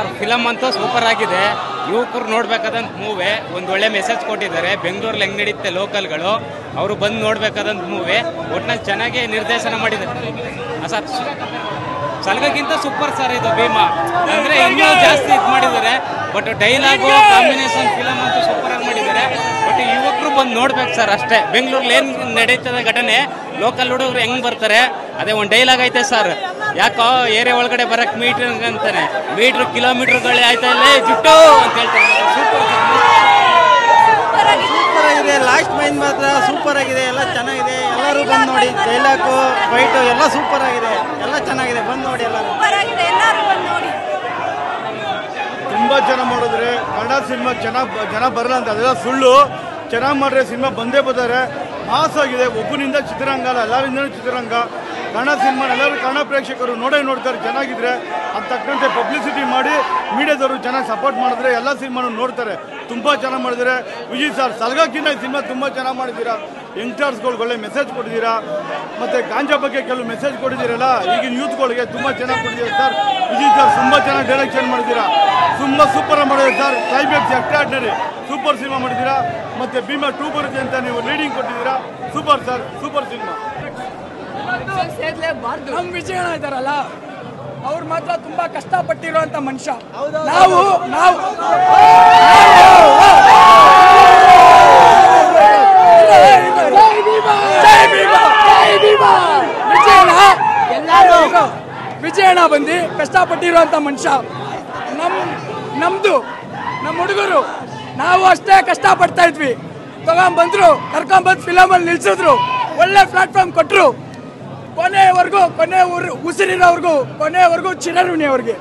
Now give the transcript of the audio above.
Sir film ಅಂತೂ super ಆಗಿದೆ. ಯುವಕರು ನೋಡ್ಬೇಕಾದಂತ ಮೂವಿ ಒಂದು ಒಳ್ಳೆ ಮೆಸೇಜ್ ಕೊಟ್ಟಿದ್ದಾರೆ. ಬೆಂಗಳೂರಲ್ಲಿ ಹೆಂಗ್ ನಡೀತೆ ಲೋಕಲ್ಗಳು ಅವರು ಬಂದು ನೋಡ್ಬೇಕಾದಂತ ಮೂವಿ ಒಟ್ನಲ್ಲಿ ಚೆನ್ನಾಗಿ ನಿರ್ದೇಶನ ಮಾಡಿದ್ದಾರೆ. ಸರ್ ಸಲ್ಗಕ್ಕಿಂತ ಸೂಪರ್ ಸರ್ ಇದು, ಭೀಮಾ. ಅಂದ್ರೆ ಇನ್ನೂ ಜಾಸ್ತಿ ಇದು ಮಾಡಿದ್ದಾರೆ. ಬಟ್ ಡೈಲಾಗು ಕಾಂಬಿನೇಷನ್ ಫಿಲಮ್ ಅಂತೂ ಸೂಪರ್ ಆಗಿ ಮಾಡಿದ್ದಾರೆ. ಬಟ್ ಯುವಕರು ಬಂದು ನೋಡ್ಬೇಕು ಸರ್ ಅಷ್ಟೇ. ಬೆಂಗಳೂರಲ್ಲಿ ಏನ್ ನಡೀತದೆ ಘಟನೆ ಲೋಕಲ್ ಹುಡುಗರು ಹೆಂಗ್ ಬರ್ತಾರೆ, ಅದೇ ಒಂದು ಡೈಲಾಗ್ ಐತೆ ಸರ್. ಯಾಕೋ ಏರಿಯಾ ಒಳಗಡೆ ಬರಕ್ ಮೀಟರ್ ಅಂತಾನೆ. ಕಿಲೋಮೀಟರ್ ಕಿಲೋಮೀಟರ್ಗಳೇ ಆಯ್ತಾ ಇಲ್ಲ? ಜುಟ್ಟು ಅಂತ ಹೇಳ್ತಾರೆ. ಸೂಪರ್ ಸೂಪರ್ ಆಗಿದೆ. ಲಾಸ್ಟ್ ಮೈನ್ ಮಾತ್ರ ಸೂಪರ್ ಆಗಿದೆ. ಎಲ್ಲ ಚೆನ್ನಾಗಿದೆ. ಎಲ್ಲರೂ ಬಂದು ನೋಡಿ. ಡೈಲಾಗು ಫೈಟು ಎಲ್ಲ ಸೂಪರ್ ಆಗಿದೆ. ಎಲ್ಲ ಚೆನ್ನಾಗಿದೆ. ಬಂದು ನೋಡಿ ಎಲ್ಲರೂ. ಪರವಾಗಿದೆ ಎಲ್ಲರೂ ಬಂದು ನೋಡಿ. ತುಂಬ ಜನ ಮಾಡಿದ್ರೆ ಕನ್ನಡ ಸಿನಿಮಾ ಚೆನ್ನಾಗಿ ಜನ ಬರಲ್ಲ ಅಂತ. ಅದೆಲ್ಲ ಸುಳ್ಳು. ಚೆನ್ನಾಗಿ ಮಾಡಿದ್ರೆ ಸಿನಿಮಾ ಬಂದೇ ಬರ್ತಾರೆ. ಮಾಸ್ ಆಗಿದೆ. ಒಬ್ಬನಿಂದ ಚಿತ್ರರಂಗ ಅಲ್ಲ ಎಲ್ಲರಿಂದ ಚಿತ್ರರಂಗ. ಕನ್ನಡ ಸಿನಿಮಾ, ಎಲ್ಲರೂ ಕನ್ನಡ ಪ್ರೇಕ್ಷಕರು ನೋಡೇ ನೋಡ್ತಾರೆ, ಚೆನ್ನಾಗಿದ್ರೆ ಅದು ತಕ್ಕಂತೆ ಪಬ್ಲಿಸಿಟಿ ಮಾಡಿ, ಮೀಡಿಯಾದವರು ಚೆನ್ನಾಗಿ ಸಪೋರ್ಟ್ ಮಾಡಿದ್ರೆ ಎಲ್ಲ ಸಿನಿಮಾನು ನೋಡ್ತಾರೆ. ತುಂಬ ಚೆನ್ನಾಗಿ ಮಾಡಿದರೆ. ವಿಜಯ್ ಸರ್ ಸಲ್ಗಕ್ಕಿಂತ ಈ ಸಿನಿಮಾ ತುಂಬ ಚೆನ್ನಾಗಿ ಮಾಡಿದ್ದೀರಾ? ಯಂಗ್ಸ್ಟರ್ಸ್ಗಳು ಒಳ್ಳೆ ಮೆಸೇಜ್ ಕೊಟ್ಟಿದ್ದೀರಾ? ಮತ್ತು ಗಾಂಜಾ ಬಗ್ಗೆ ಕೆಲವು ಮೆಸೇಜ್ ಕೊಟ್ಟಿದ್ದೀರಲ್ಲ? ಈಗಿನ ಯೂತ್ಗಳಿಗೆ ತುಂಬ ಚೆನ್ನಾಗಿ ಕೊಟ್ಟಿದ್ದೀರಾ ಸರ್ ವಿಜಯ್ ಸರ್ ತುಂಬ ಚೆನ್ನಾಗಿ ಡೈರೆಕ್ಷನ್ ಮಾಡಿದ್ದೀರಾ? ತುಂಬ ಸೂಪರಾಗಿ ಮಾಡಿದೆ sir climax extraordinary super cinema ಮಾಡಿದ್ದೀರಾ? ಮತ್ತು ಭೀಮಾ ಟೂ ಬರುತ್ತೆ ಅಂತ ನೀವು ಲೀಡಿಂಗ್ ಕೊಟ್ಟಿದ್ದೀರಾ? ಸೂಪರ್ ಸರ್ ಸೂಪರ್ ಸಿನಿಮಾ ನಮ್ ವಿಜಯಣ್ಣ ಇದಾರಲ್ಲ ಅವ್ರು ಮಾತ್ರ ತುಂಬಾ ಕಷ್ಟಪಟ್ಟಿರುವಂತ ಮನುಷ್ಯ. ನಾವು ನಾವು ಜೈ ಭೀಮ! ಜೈ ಭೀಮ! ವಿಜಯಣ್ಣ ಎಲ್ಲರೂ ವಿಜಯಣ್ಣ ಬಂದು ಕಷ್ಟಪಟ್ಟಿರುವಂತ ಮನುಷ್ಯ. ನಮ್ ನಮ್ದು ನಮ್ಮ ಹುಡುಗರು ನಾವು ಅಷ್ಟೇ ಕಷ್ಟ ಪಡ್ತಾ ಇದ್ವಿ. ತಗೊಂಡ್ ಬಂದ್ರು ಕರ್ಕೊಂಡ್ ಬಂದ್ ಫಿಲಮ್ ಫಿಲಮಲ್ಲಿ ನಿಲ್ಸಿದ್ರು. ಒಳ್ಳೆ ಪ್ಲಾಟ್ಫಾರ್ಮ್ ಕೊಟ್ರು. ಕೊನೆಯವರೆಗೂ ಕೊನೆ ಉಸಿರಿರೋವರೆಗೂ ಕೊನೆಯವರೆಗೂ ಚಿರಋಣಿ ಅವ್ರಿಗೆ